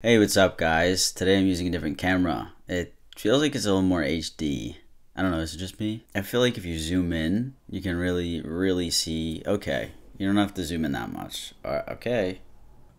Hey, what's up guys? Today I'm using a different camera. It feels like it's a little more HD. I don't know, is it just me? I feel like if you zoom in, you can really, really see, okay, you don't have to zoom in that much. Uh, okay.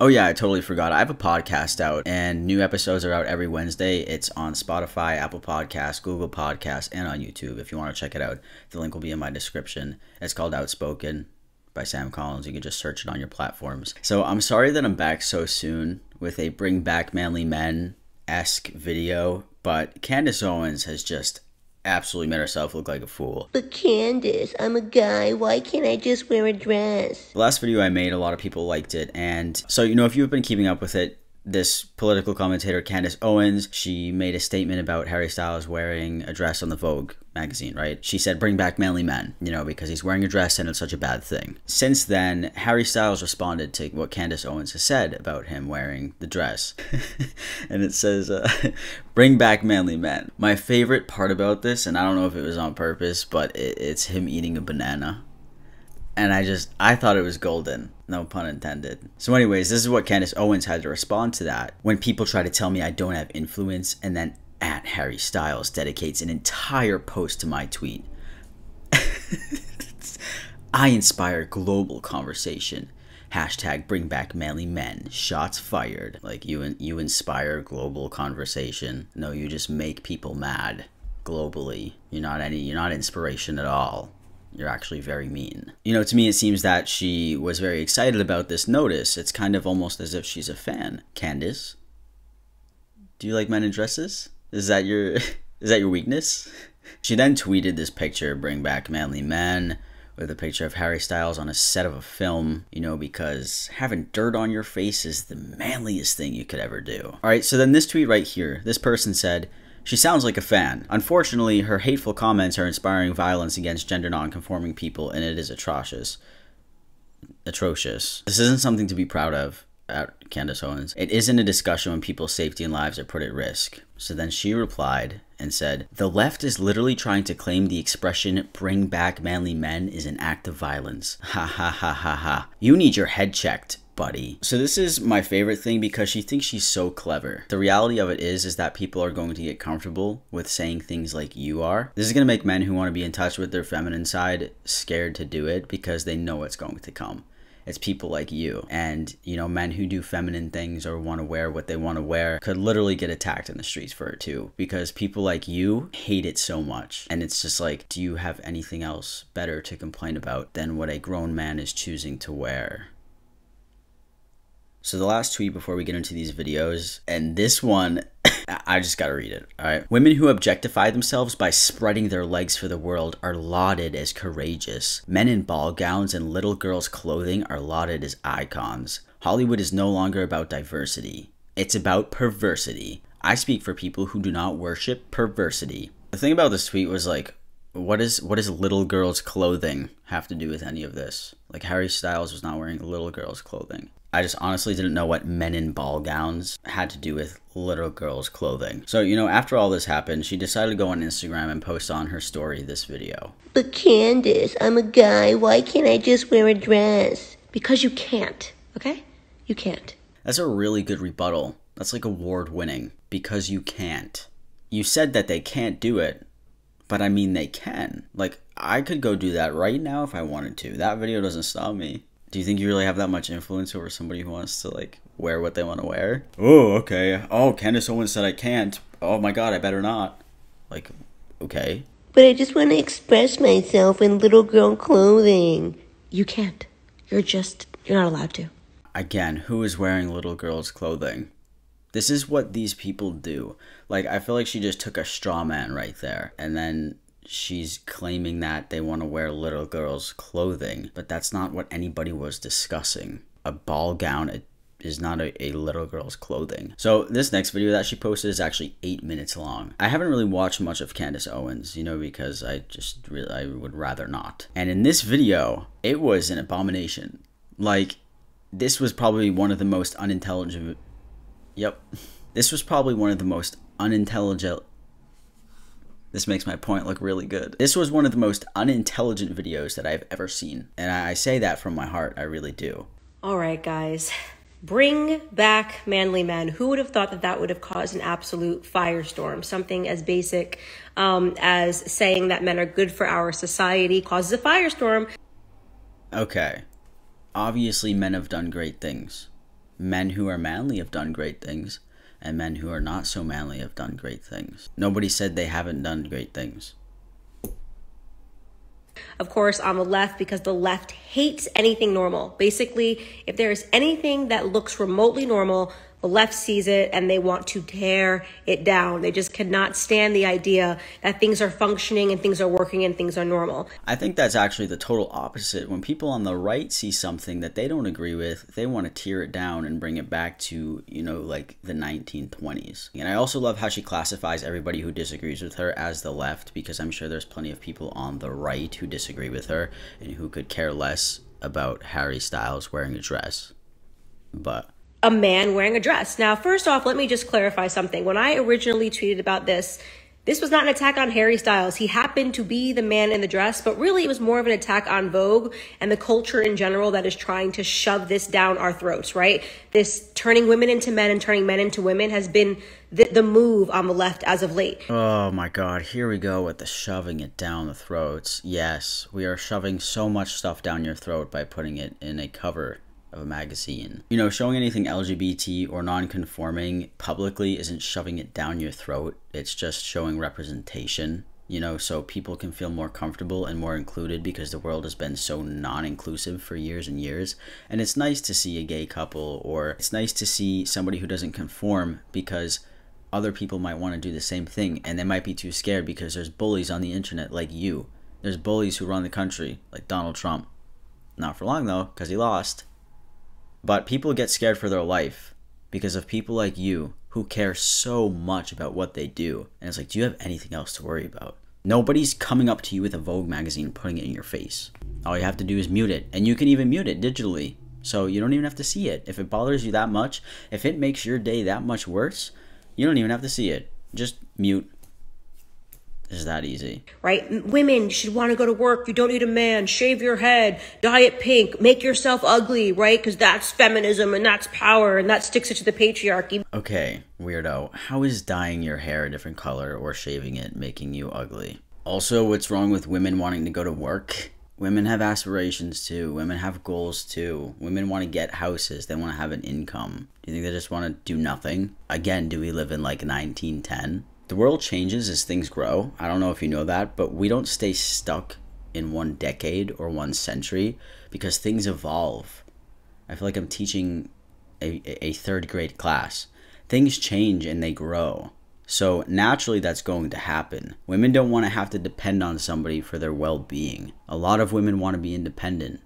Oh yeah, I totally forgot. I have a podcast out and new episodes are out every Wednesday. It's on Spotify, Apple Podcasts, Google Podcasts, and on YouTube if you want to check it out. The link will be in my description. It's called Outspoken by Sam Collins. You can just search it on your platforms. So I'm sorry that I'm back so soon with a Bring Back Manly Men esque video, but Candace Owens has just absolutely made herself look like a fool. But Candace, I'm a guy. Why can't I just wear a dress? The last video I made, a lot of people liked it, and so you know, if you've been keeping up with it, this political commentator Candace Owens, she made a statement about Harry Styles wearing a dress on the Vogue magazine, right? She said, bring back manly men, you know, because he's wearing a dress and it's such a bad thing. Since then, Harry Styles responded to what Candace Owens has said about him wearing the dress. and it says, uh, bring back manly men. My favorite part about this, and I don't know if it was on purpose, but it, it's him eating a banana and I just I thought it was golden. No pun intended. So, anyways, this is what Candace Owens had to respond to that. When people try to tell me I don't have influence, and then at Harry Styles dedicates an entire post to my tweet. I inspire global conversation. Hashtag bring back manly men. Shots fired. Like you you inspire global conversation. No, you just make people mad globally. You're not any you're not inspiration at all you're actually very mean. You know, to me, it seems that she was very excited about this notice. It's kind of almost as if she's a fan. Candace, do you like men in dresses? Is that your is that your weakness? She then tweeted this picture, "Bring back manly men." With a picture of Harry Styles on a set of a film, you know, because having dirt on your face is the manliest thing you could ever do. Alright, so then this tweet right here, this person said, she sounds like a fan. Unfortunately, her hateful comments are inspiring violence against gender nonconforming people, and it is atrocious. Atrocious. This isn't something to be proud of at Candace Owens. It isn't a discussion when people's safety and lives are put at risk. So then she replied and said, The left is literally trying to claim the expression bring back manly men is an act of violence. Ha ha ha ha ha. You need your head checked buddy. So this is my favorite thing because she thinks she's so clever. The reality of it is is that people are going to get comfortable with saying things like you are. This is going to make men who want to be in touch with their feminine side scared to do it because they know it's going to come it's people like you and you know men who do feminine things or want to wear what they want to wear could literally get attacked in the streets for it too because people like you hate it so much and it's just like do you have anything else better to complain about than what a grown man is choosing to wear so the last tweet before we get into these videos, and this one, I just gotta read it. All right. Women who objectify themselves by spreading their legs for the world are lauded as courageous. Men in ball gowns and little girls' clothing are lauded as icons. Hollywood is no longer about diversity. It's about perversity. I speak for people who do not worship perversity. The thing about this tweet was like, what is what does little girls' clothing have to do with any of this? Like Harry Styles was not wearing little girls' clothing. I just honestly didn't know what men in ball gowns had to do with little girls' clothing. So, you know, after all this happened, she decided to go on Instagram and post on her story this video. But Candace, I'm a guy. Why can't I just wear a dress? Because you can't, okay? You can't. That's a really good rebuttal. That's like award winning. Because you can't. You said that they can't do it, but I mean they can. Like, I could go do that right now if I wanted to. That video doesn't stop me do you think you really have that much influence over somebody who wants to like wear what they want to wear? Oh, okay. Oh, Candace Owens said I can't. Oh my god, I better not. Like, okay. But I just want to express myself in little girl clothing. You can't. You're just, you're not allowed to. Again, who is wearing little girls' clothing? This is what these people do. Like, I feel like she just took a straw man right there and then she's claiming that they want to wear little girls' clothing, but that's not what anybody was discussing. A ball gown is not a, a, little girl's clothing. So this next video that she posted is actually eight minutes long. I haven't really watched much of Candace Owens, you know, because I just really, I would rather not. And in this video, it was an abomination. Like, this was probably one of the most unintelligent, yep. This was probably one of the most unintelligent this makes my point look really good. This was one of the most unintelligent videos that I've ever seen. And I say that from my heart, I really do. Alright guys, Bring back manly men. Who would have thought that that would have caused an absolute firestorm? Something as basic um, as saying that men are good for our society causes a firestorm. Okay. Obviously, men have done great things. Men who are manly have done great things, and men who are not so manly have done great things. Nobody said they haven't done great things of course, on the left because the left hates anything normal. Basically, if there is anything that looks remotely normal, the left sees it and they want to tear it down. They just cannot stand the idea that things are functioning and things are working and things are normal. I think that's actually the total opposite. When people on the right see something that they don't agree with, they want to tear it down and bring it back to, you know, like the 1920s. And I also love how she classifies everybody who disagrees with her as the left because I'm sure there's plenty of people on the right who disagree with her and who could care less about Harry Styles wearing a dress. But a man wearing a dress. Now, first off, let me just clarify something. When I originally tweeted about this, this was not an attack on Harry Styles. He happened to be the man in the dress, but really it was more of an attack on Vogue and the culture in general that is trying to shove this down our throats, right? This turning women into men and turning men into women has been the, the move on the left as of late. Oh my god, here we go with the shoving it down the throats. Yes, we are shoving so much stuff down your throat by putting it in a cover of a magazine. You know, showing anything LGBT or non-conforming publicly isn't shoving it down your throat. It's just showing representation, you know, so people can feel more comfortable and more included because the world has been so non-inclusive for years and years. And it's nice to see a gay couple or it's nice to see somebody who doesn't conform because other people might want to do the same thing and they might be too scared because there's bullies on the internet like you. There's bullies who run the country like Donald Trump. Not for long though, because he lost. But people get scared for their life because of people like you who care so much about what they do. And it's like, do you have anything else to worry about? Nobody's coming up to you with a Vogue magazine putting it in your face. All you have to do is mute it. And you can even mute it digitally. So you don't even have to see it. If it bothers you that much, if it makes your day that much worse, you don't even have to see it. Just mute is that easy. Right? Women should want to go to work. You don't need a man. Shave your head. Dye it pink. Make yourself ugly, right? Because that's feminism and that's power and that sticks it to the patriarchy. Okay, weirdo. How is dyeing your hair a different color or shaving it making you ugly? Also, what's wrong with women wanting to go to work? Women have aspirations too. Women have goals too. Women want to get houses. They want to have an income. Do you think they just want to do nothing? Again, do we live in like 1910? The world changes as things grow. I don't know if you know that, but we don't stay stuck in one decade or one century because things evolve. I feel like I'm teaching a, a third grade class. Things change and they grow. So naturally, that's going to happen. Women don't want to have to depend on somebody for their well being. A lot of women want to be independent.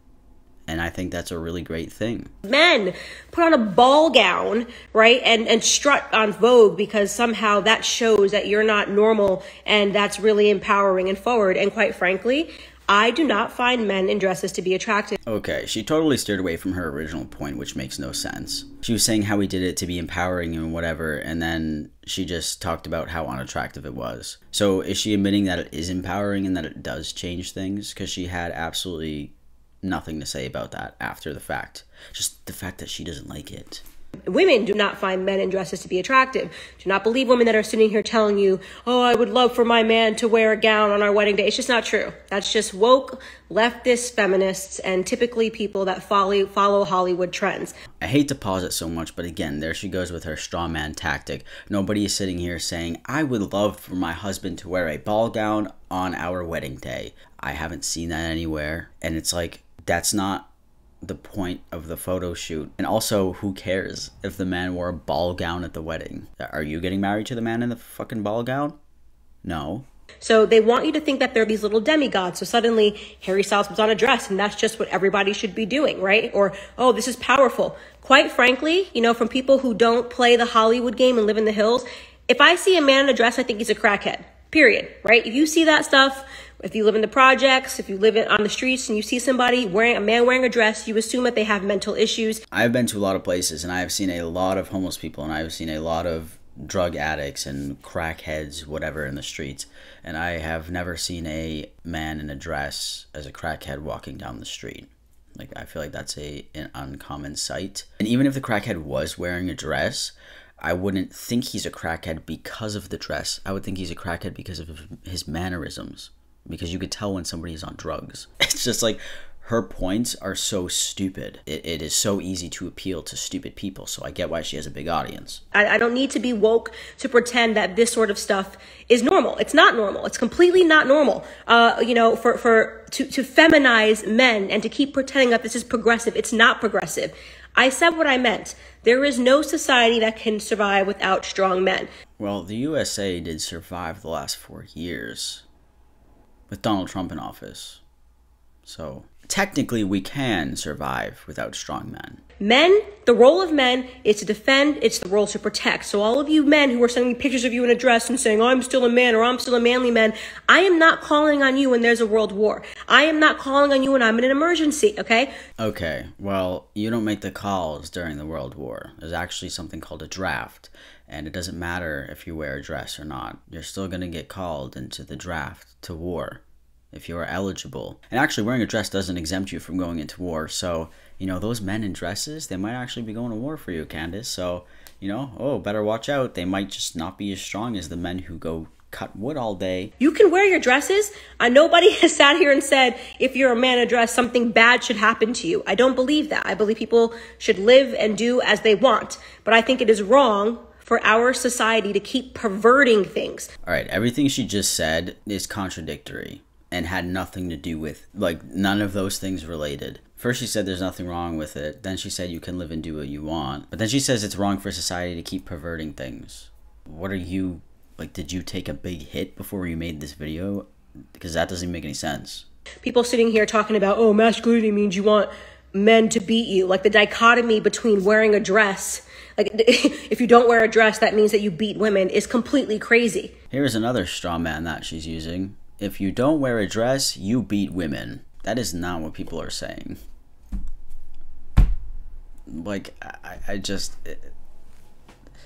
And I think that's a really great thing. Men put on a ball gown, right, and, and strut on Vogue because somehow that shows that you're not normal and that's really empowering and forward. And quite frankly, I do not find men in dresses to be attractive. Okay, she totally steered away from her original point, which makes no sense. She was saying how he did it to be empowering and whatever, and then she just talked about how unattractive it was. So is she admitting that it is empowering and that it does change things? Because she had absolutely nothing to say about that after the fact. Just the fact that she doesn't like it. Women do not find men in dresses to be attractive. Do not believe women that are sitting here telling you, oh, I would love for my man to wear a gown on our wedding day. It's just not true. That's just woke, leftist feminists and typically people that follow, follow Hollywood trends. I hate to pause it so much, but again, there she goes with her straw man tactic. Nobody is sitting here saying, I would love for my husband to wear a ball gown on our wedding day. I haven't seen that anywhere. And it's like, that's not the point of the photo shoot. And also, who cares if the man wore a ball gown at the wedding? Are you getting married to the man in the fucking ball gown? No. So they want you to think that they're these little demigods. So suddenly Harry Styles puts on a dress and that's just what everybody should be doing, right? Or, oh, this is powerful. Quite frankly, you know, from people who don't play the Hollywood game and live in the hills, if I see a man in a dress, I think he's a crackhead. Period. Right? If you see that stuff, if you live in the projects, if you live on the streets and you see somebody wearing a man wearing a dress, you assume that they have mental issues. I've been to a lot of places and I have seen a lot of homeless people and I've seen a lot of drug addicts and crackheads, whatever, in the streets. And I have never seen a man in a dress as a crackhead walking down the street. Like I feel like that's a an uncommon sight. And even if the crackhead was wearing a dress, I wouldn't think he's a crackhead because of the dress. I would think he's a crackhead because of his mannerisms. Because you could tell when somebody is on drugs. It's just like her points are so stupid. It, it is so easy to appeal to stupid people. So I get why she has a big audience. I, I, don't need to be woke to pretend that this sort of stuff is normal. It's not normal. It's completely not normal. Uh, you know, for, for, to, to feminize men and to keep pretending that this is progressive. It's not progressive. I said what I meant. There is no society that can survive without strong men. Well, the USA did survive the last four years with Donald Trump in office. So technically we can survive without strong men. Men, the role of men is to defend, it's the role to protect. So all of you men who are sending me pictures of you in a dress and saying, oh, I'm still a man or I'm still a manly man, I am not calling on you when there's a world war. I am not calling on you when I'm in an emergency, okay? Okay, well, you don't make the calls during the world war. There's actually something called a draft. And it doesn't matter if you wear a dress or not. You're still going to get called into the draft to war if you are eligible. And actually, wearing a dress doesn't exempt you from going into war. So, you know, those men in dresses, they might actually be going to war for you, Candace. So, you know, oh, better watch out. They might just not be as strong as the men who go cut wood all day. You can wear your dresses. Uh, nobody has sat here and said if you're a man in a dress, something bad should happen to you. I don't believe that. I believe people should live and do as they want. But I think it is wrong for our society to keep perverting things. All right, everything she just said is contradictory and had nothing to do with like none of those things related. First she said there's nothing wrong with it. Then she said you can live and do what you want. But then she says it's wrong for society to keep perverting things. What are you like did you take a big hit before you made this video? Because that doesn't make any sense. People sitting here talking about, "Oh, masculinity means you want men to beat you." Like the dichotomy between wearing a dress like if you don't wear a dress that means that you beat women is completely crazy. Here's another straw man that she's using if you don't wear a dress, you beat women. That is not what people are saying. Like, I, I just. It,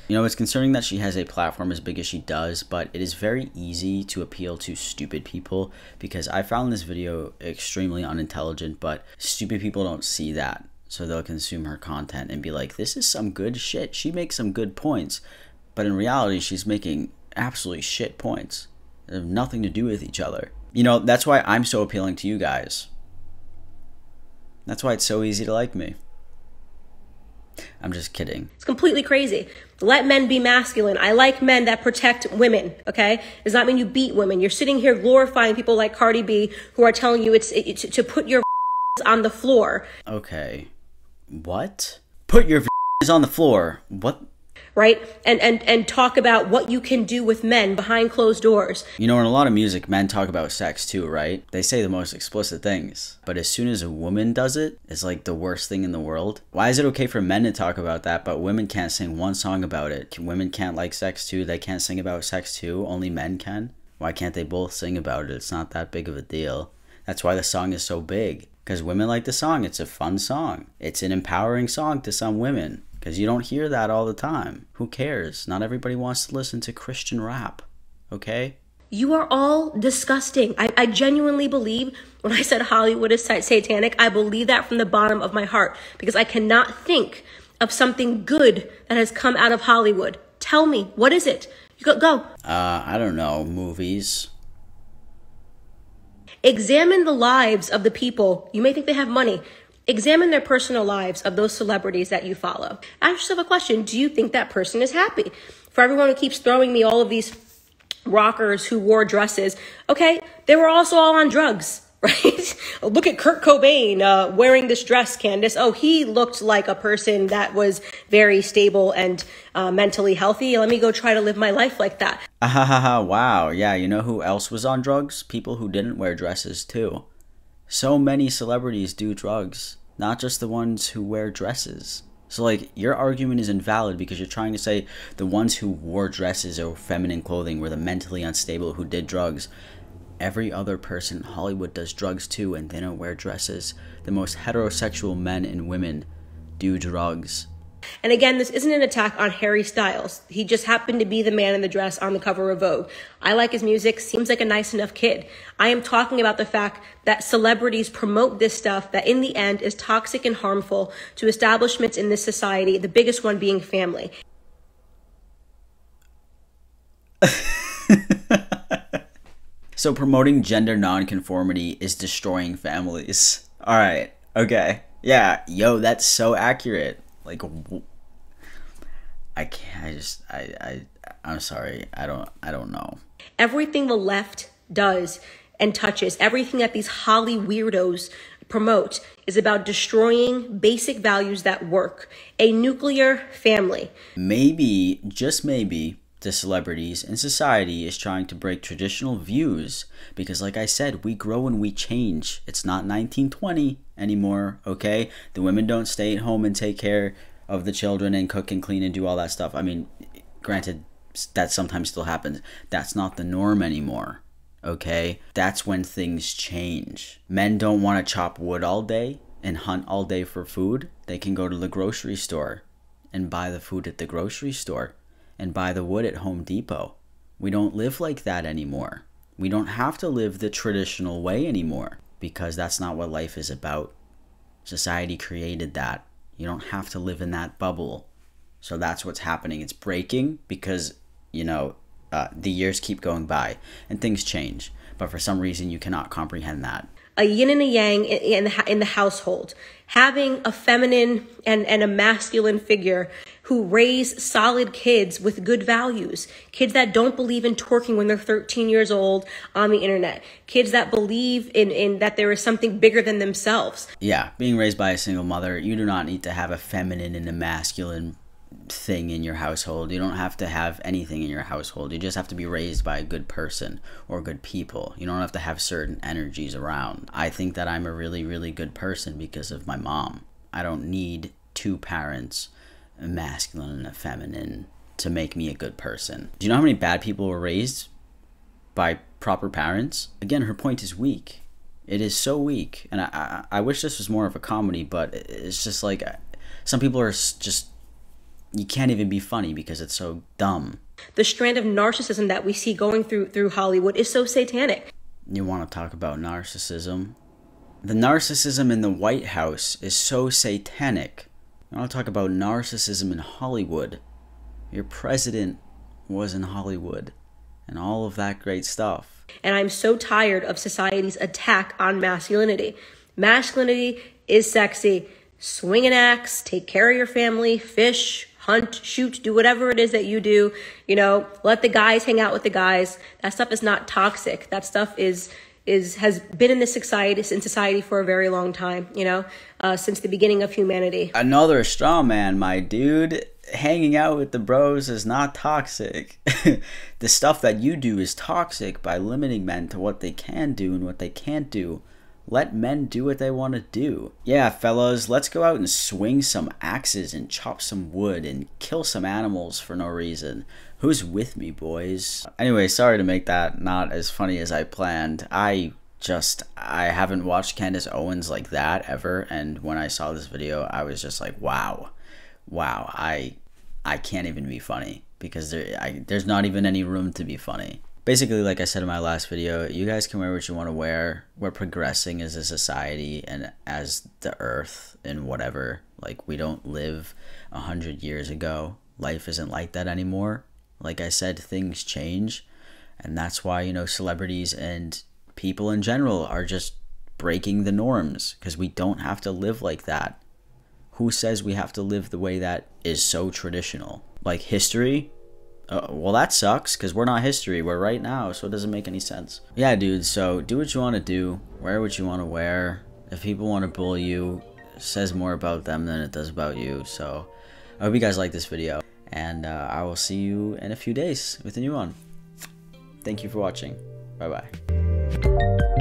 you know, it's concerning that she has a platform as big as she does, but it is very easy to appeal to stupid people because I found this video extremely unintelligent, but stupid people don't see that. So they'll consume her content and be like, this is some good shit. She makes some good points. But in reality, she's making absolutely shit points. They have nothing to do with each other. You know, that's why I'm so appealing to you guys. That's why it's so easy to like me. I'm just kidding. It's completely crazy. Let men be masculine. I like men that protect women, okay? Does not mean you beat women. You're sitting here glorifying people like Cardi B who are telling you it's, it's to put your on the floor. Okay. What? Put your is on the floor. What? right? And and and talk about what you can do with men behind closed doors. You know, in a lot of music, men talk about sex too, right? They say the most explicit things. But as soon as a woman does it, it's like the worst thing in the world. Why is it okay for men to talk about that, but women can't sing one song about it? Women can't like sex too. They can't sing about sex too. Only men can. Why can't they both sing about it? It's not that big of a deal. That's why the song is so big. Because women like the song. It's a fun song. It's an empowering song to some women because you don't hear that all the time. Who cares? Not everybody wants to listen to Christian rap, okay? You are all disgusting. I, I genuinely believe when I said Hollywood is satanic, I believe that from the bottom of my heart because I cannot think of something good that has come out of Hollywood. Tell me, what is it? You go. go. Uh, I don't know. Movies. Examine the lives of the people. You may think they have money. Examine their personal lives of those celebrities that you follow. Ask yourself a question Do you think that person is happy? For everyone who keeps throwing me all of these rockers who wore dresses, okay, they were also all on drugs. Right? Look at Kurt Cobain uh, wearing this dress, Candace. Oh, he looked like a person that was very stable and uh, mentally healthy. Let me go try to live my life like that. Ah, wow. Yeah, you know who else was on drugs? People who didn't wear dresses, too. So many celebrities do drugs, not just the ones who wear dresses. So, like, your argument is invalid because you're trying to say the ones who wore dresses or feminine clothing were the mentally unstable who did drugs. Every other person in Hollywood does drugs too, and they don't wear dresses. The most heterosexual men and women do drugs. And again, this isn't an attack on Harry Styles. He just happened to be the man in the dress on the cover of Vogue. I like his music, seems like a nice enough kid. I am talking about the fact that celebrities promote this stuff that in the end is toxic and harmful to establishments in this society, the biggest one being family. so promoting gender nonconformity is destroying families. All right. Okay. Yeah. Yo, that's so accurate. Like, I can't. I just. I. I. I'm sorry. I don't. I don't know. Everything the left does and touches, everything that these Holly weirdos promote, is about destroying basic values that work. A nuclear family. Maybe, just maybe, the celebrities and society is trying to break traditional views because like i said we grow and we change. It's not 1920 anymore okay? The women don't stay at home and take care of the children and cook and clean and do all that stuff. I mean granted that sometimes still happens. That's not the norm anymore okay? That's when things change. Men don't want to chop wood all day and hunt all day for food. They can go to the grocery store and buy the food at the grocery store and buy the wood at Home Depot. We don't live like that anymore. We don't have to live the traditional way anymore because that's not what life is about. Society created that. You don't have to live in that bubble. So that's what's happening. It's breaking because, you know, uh, the years keep going by and things change. But for some reason, you cannot comprehend that a yin and a yang in the, in the household. Having a feminine and, and a masculine figure who raise solid kids with good values. Kids that don't believe in twerking when they're 13 years old on the internet. Kids that believe in, in that there is something bigger than themselves. Yeah, being raised by a single mother, you do not need to have a feminine and a masculine thing in your household. You don't have to have anything in your household. You just have to be raised by a good person or good people. You don't have to have certain energies around. I think that I'm a really, really good person because of my mom. I don't need two parents, a masculine and a feminine, to make me a good person. Do you know how many bad people were raised by proper parents? Again, her point is weak. It is so weak. And I, I, I wish this was more of a comedy, but it's just like some people are just you can't even be funny because it's so dumb. The strand of narcissism that we see going through through Hollywood is so satanic. You want to talk about narcissism? The narcissism in the White House is so satanic. You want to talk about narcissism in Hollywood? Your president was in Hollywood and all of that great stuff. And I'm so tired of society's attack on masculinity. Masculinity is sexy. Swing an axe, take care of your family, fish, hunt, shoot, do whatever it is that you do. You know, let the guys hang out with the guys. That stuff is not toxic. That stuff is is has been in this society in society for a very long time. You know, uh, since the beginning of humanity. Another straw man, my dude. Hanging out with the bros is not toxic. the stuff that you do is toxic by limiting men to what they can do and what they can't do. Let men do what they want to do. Yeah, fellas, let's go out and swing some axes and chop some wood and kill some animals for no reason. Who's with me, boys? Anyway, sorry to make that not as funny as I planned. I just I haven't watched Candace Owens like that ever and when I saw this video I was just like wow wow I I can't even be funny because there I, there's not even any room to be funny basically, like I said in my last video, you guys can wear what you want to wear. We're progressing as a society and as the earth and whatever. Like, we don't live a hundred years ago. Life isn't like that anymore. Like I said, things change. And that's why, you know, celebrities and people in general are just breaking the norms because we don't have to live like that. Who says we have to live the way that is so traditional? Like history, uh, well, that sucks because we're not history. We're right now, so it doesn't make any sense. Yeah, dude. So do what you want to do. Wear what you want to wear. If people want to bully you, says more about them than it does about you. So I hope you guys like this video, and uh, I will see you in a few days with a new one. Thank you for watching. Bye bye.